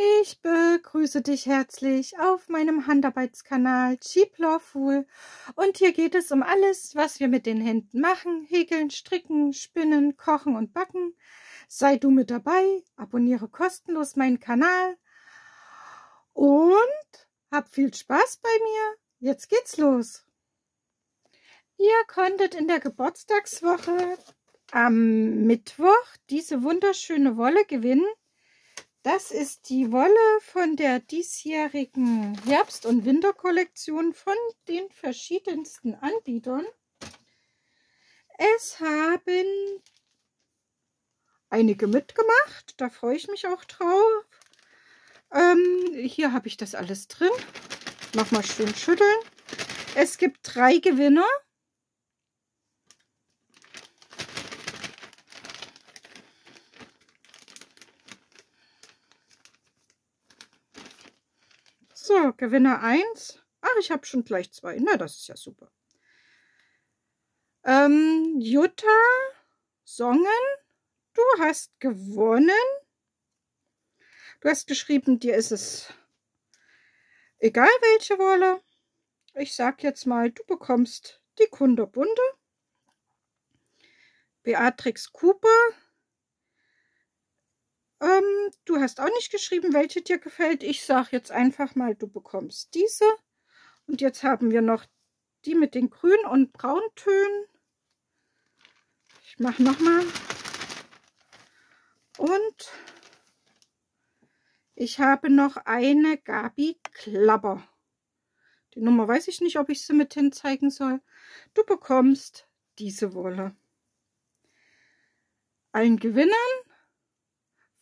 Ich begrüße dich herzlich auf meinem Handarbeitskanal Cheap Lawful und hier geht es um alles, was wir mit den Händen machen, häkeln, stricken, spinnen, kochen und backen. Sei du mit dabei, abonniere kostenlos meinen Kanal und hab viel Spaß bei mir. Jetzt geht's los. Ihr konntet in der Geburtstagswoche am Mittwoch diese wunderschöne Wolle gewinnen das ist die Wolle von der diesjährigen Herbst- und Winterkollektion von den verschiedensten Anbietern. Es haben einige mitgemacht, da freue ich mich auch drauf. Ähm, hier habe ich das alles drin. Mach mal schön schütteln. Es gibt drei Gewinner. So, Gewinner 1. Ach, ich habe schon gleich zwei. Na, das ist ja super. Ähm, Jutta Songen, du hast gewonnen. Du hast geschrieben, dir ist es egal welche Wolle. Ich sag jetzt mal, du bekommst die Kunderbunde. Beatrix Cooper, ähm, du hast auch nicht geschrieben, welche dir gefällt. Ich sage jetzt einfach mal, du bekommst diese. Und jetzt haben wir noch die mit den grün und brauntönen. Ich mache nochmal. Und ich habe noch eine Gabi Klapper. Die Nummer weiß ich nicht, ob ich sie mit hin zeigen soll. Du bekommst diese Wolle. Allen Gewinnern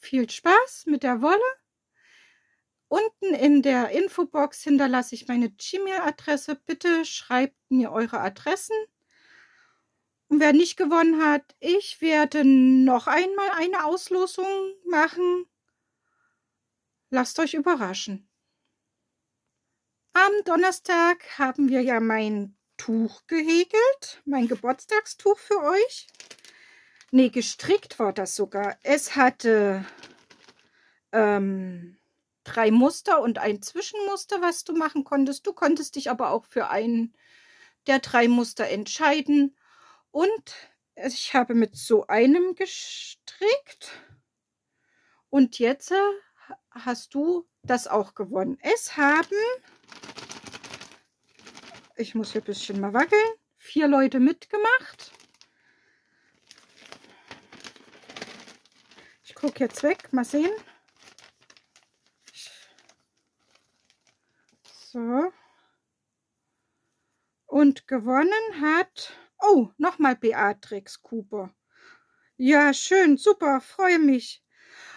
viel Spaß mit der Wolle. Unten in der Infobox hinterlasse ich meine Gmail-Adresse. Bitte schreibt mir eure Adressen. Und wer nicht gewonnen hat, ich werde noch einmal eine Auslosung machen. Lasst euch überraschen. Am Donnerstag haben wir ja mein Tuch gehäkelt, mein Geburtstagstuch für euch. Nee, gestrickt war das sogar. Es hatte ähm, drei Muster und ein Zwischenmuster, was du machen konntest. Du konntest dich aber auch für einen der drei Muster entscheiden. Und ich habe mit so einem gestrickt. Und jetzt äh, hast du das auch gewonnen. Es haben, ich muss hier ein bisschen mal wackeln, vier Leute mitgemacht. Gucke jetzt weg. Mal sehen. So. Und gewonnen hat... Oh, nochmal Beatrix Cooper. Ja, schön, super, freue mich.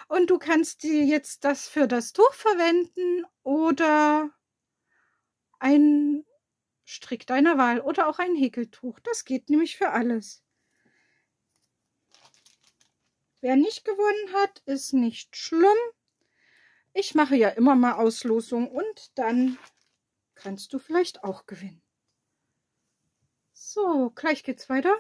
Und du kannst dir jetzt das für das Tuch verwenden oder ein Strick deiner Wahl oder auch ein Häkeltuch. Das geht nämlich für alles. Wer nicht gewonnen hat, ist nicht schlimm. Ich mache ja immer mal Auslosung und dann kannst du vielleicht auch gewinnen. So, gleich geht's weiter.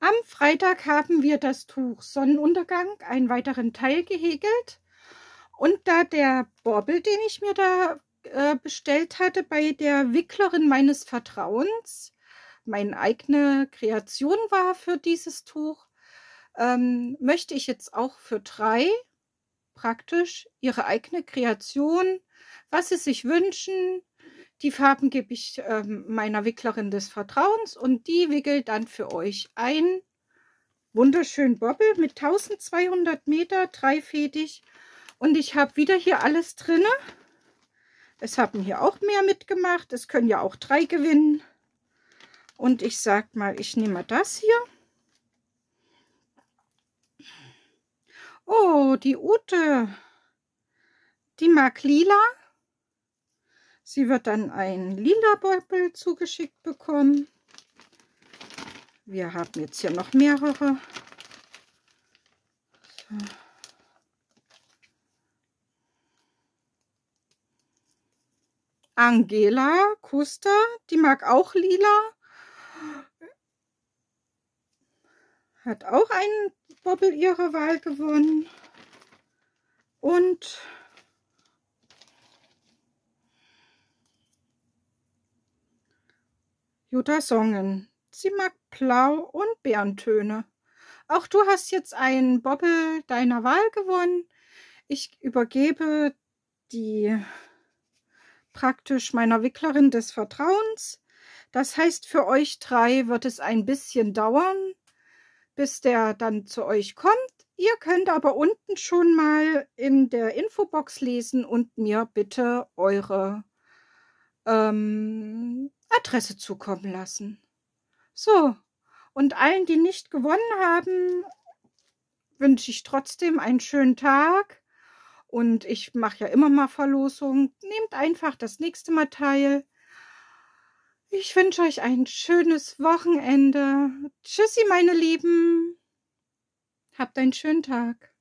Am Freitag haben wir das Tuch Sonnenuntergang, einen weiteren Teil gehäkelt. Und da der Borbel, den ich mir da äh, bestellt hatte bei der Wicklerin meines Vertrauens, meine eigene Kreation war für dieses Tuch, ähm, möchte ich jetzt auch für drei praktisch ihre eigene Kreation, was sie sich wünschen. Die Farben gebe ich ähm, meiner Wicklerin des Vertrauens und die wickelt dann für euch ein wunderschönen Bobbel mit 1200 Meter, dreifädig. Und ich habe wieder hier alles drin. Es haben hier auch mehr mitgemacht. Es können ja auch drei gewinnen. Und ich sag mal, ich nehme das hier. Oh, die Ute. Die mag lila. Sie wird dann ein lila Beutel zugeschickt bekommen. Wir haben jetzt hier noch mehrere. So. Angela Kuster, die mag auch lila. hat auch einen Bobbel ihrer Wahl gewonnen. Und Jutta Songen. Sie mag Blau- und Bärentöne. Auch du hast jetzt einen Bobbel deiner Wahl gewonnen. Ich übergebe die praktisch meiner Wicklerin des Vertrauens. Das heißt, für euch drei wird es ein bisschen dauern, bis der dann zu euch kommt. Ihr könnt aber unten schon mal in der Infobox lesen und mir bitte eure ähm, Adresse zukommen lassen. So, und allen, die nicht gewonnen haben, wünsche ich trotzdem einen schönen Tag. Und ich mache ja immer mal Verlosungen. Nehmt einfach das nächste Mal teil. Ich wünsche euch ein schönes Wochenende. Tschüssi, meine Lieben. Habt einen schönen Tag.